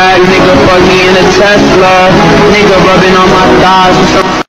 bag, nigga fuck me in a Tesla. Nigga rubbing on my thighs